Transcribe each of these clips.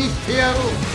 inteiro.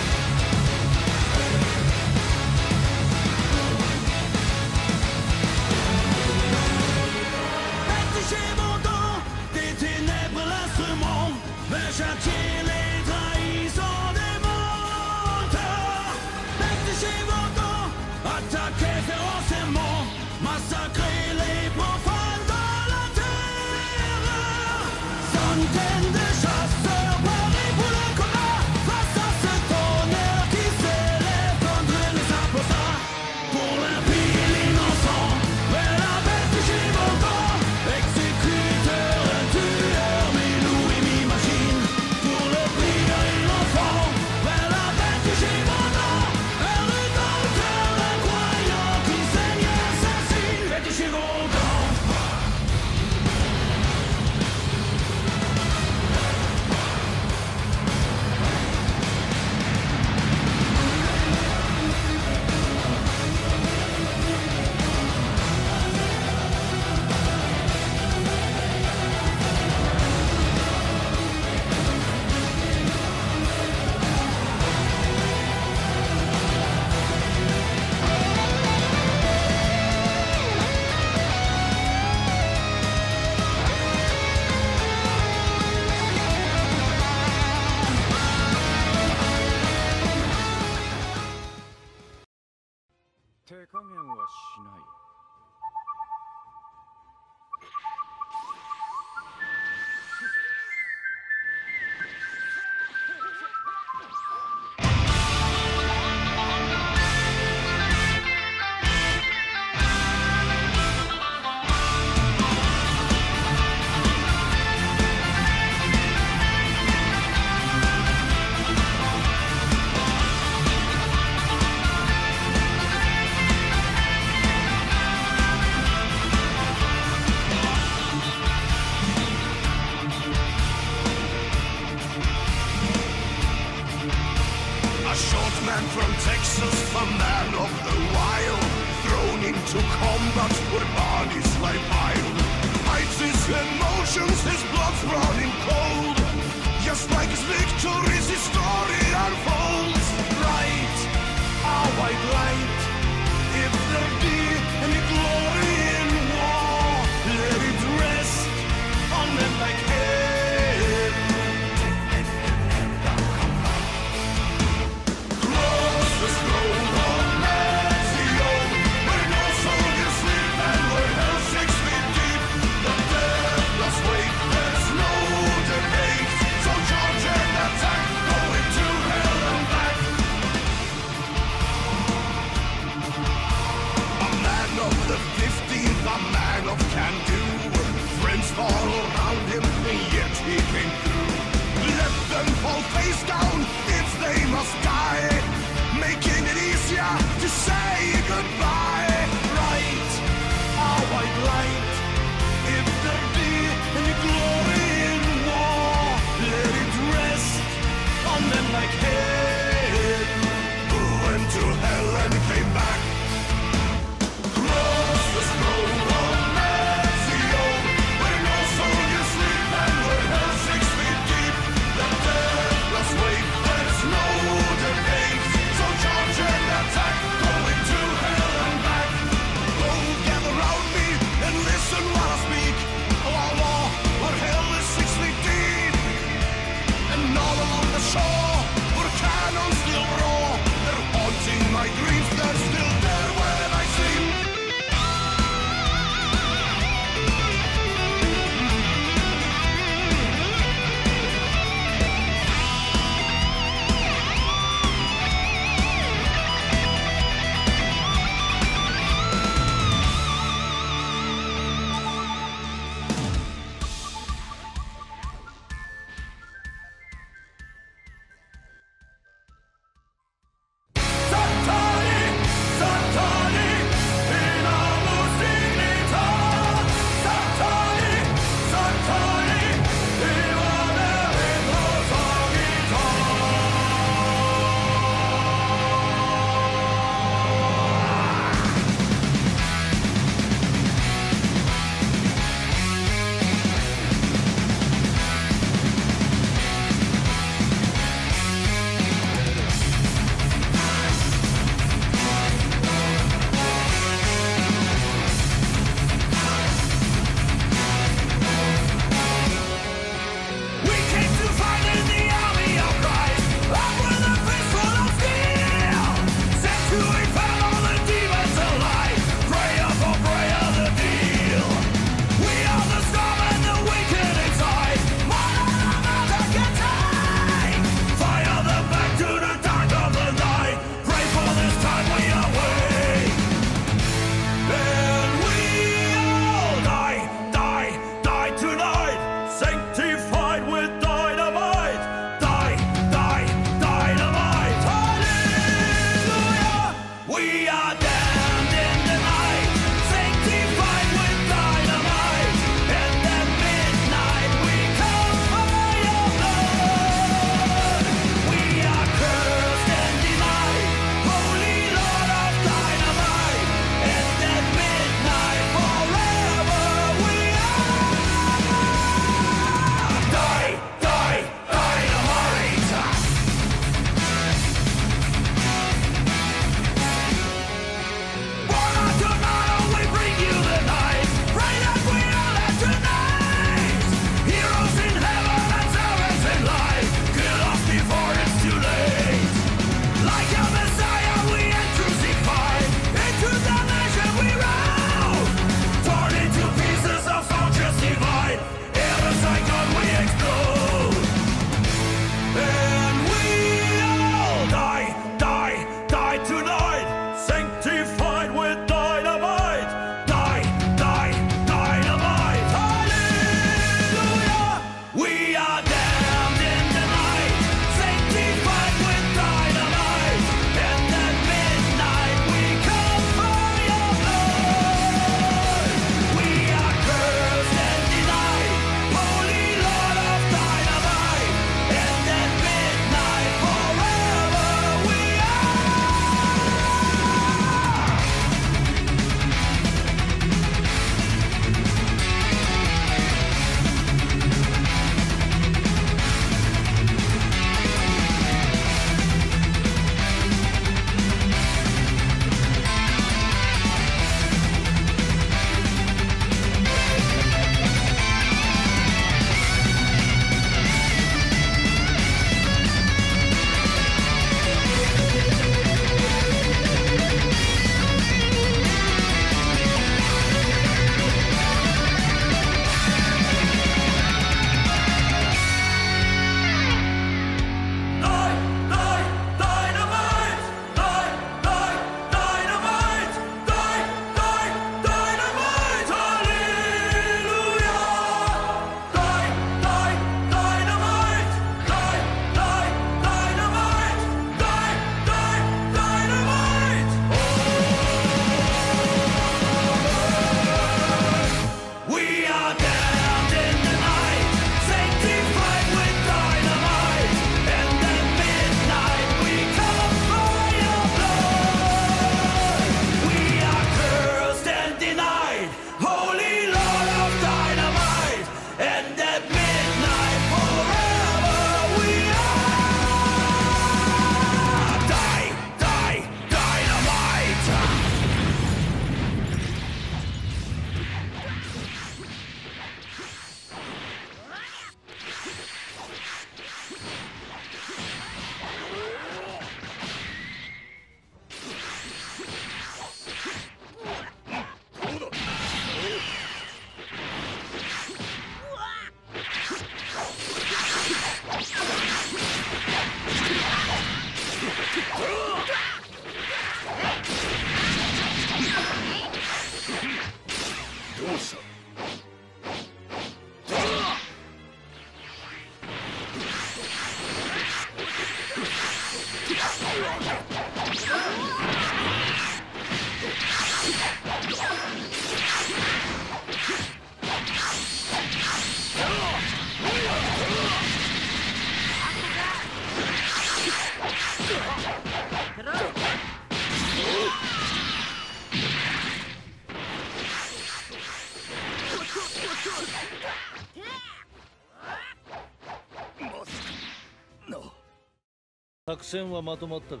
作戦はまとまったか？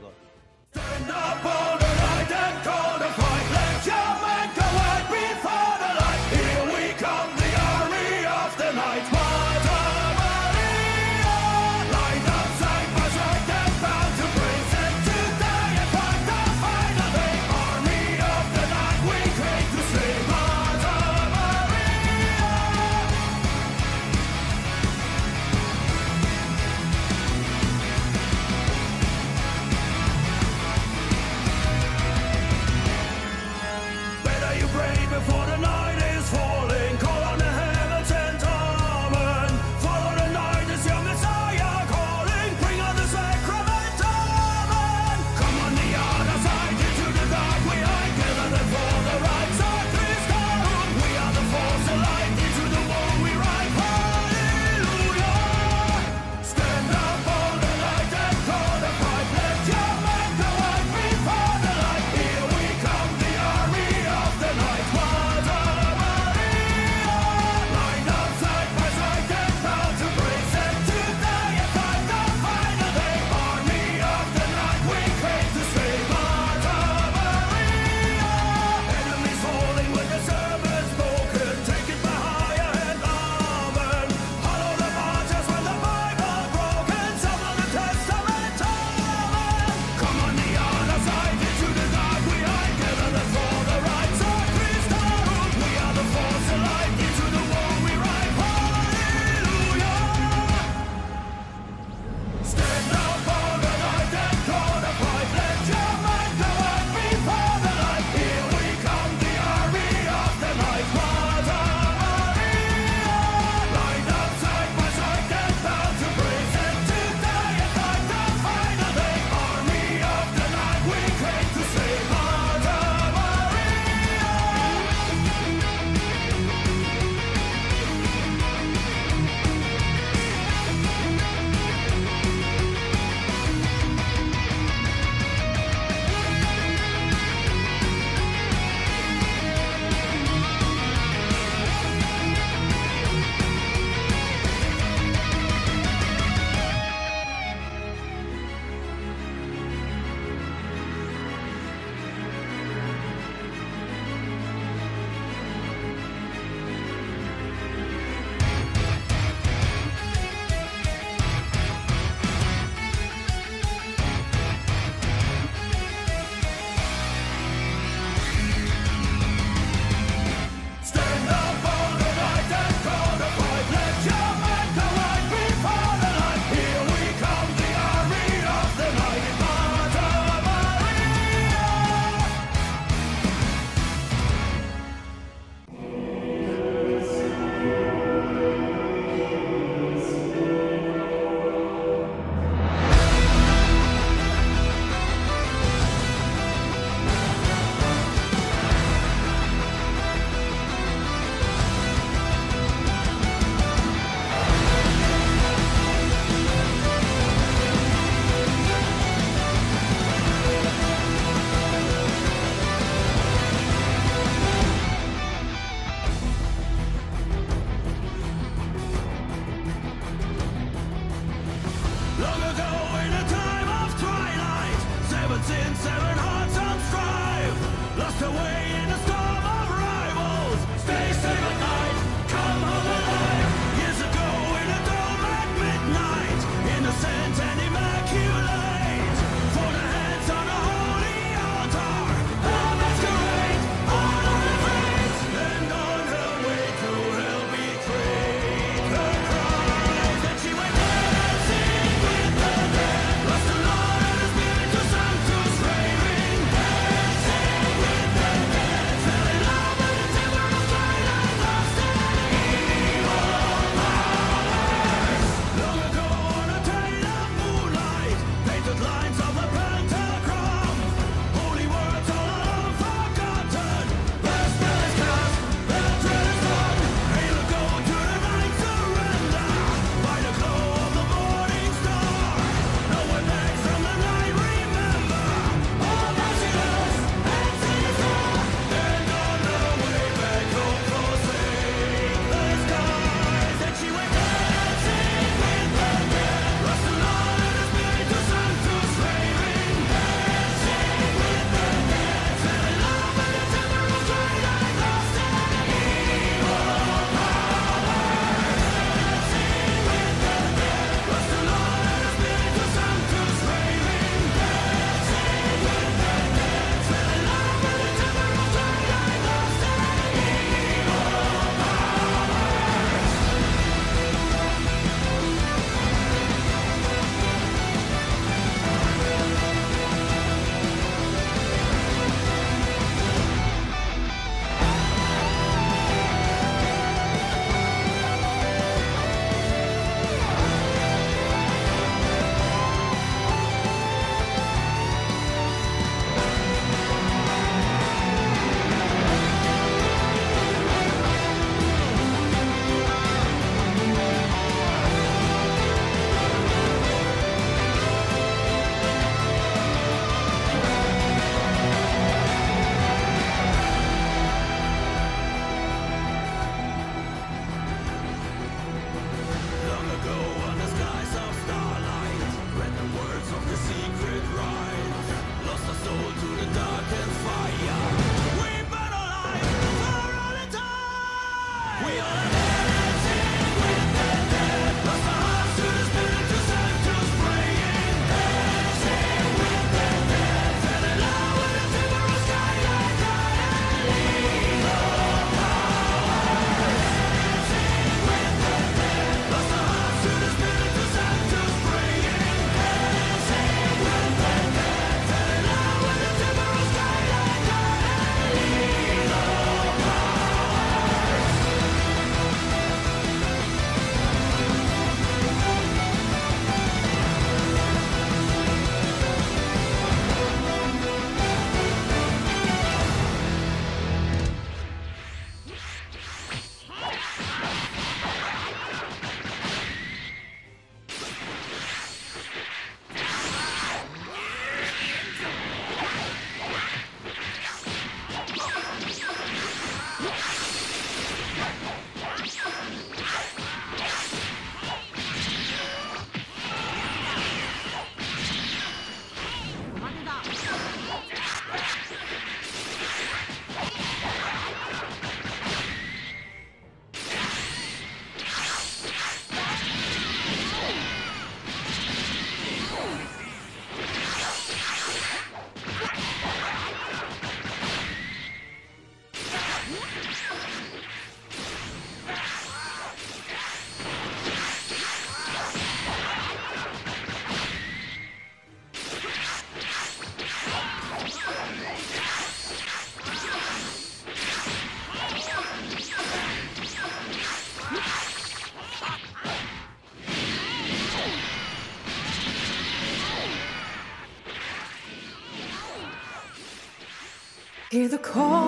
Hear the call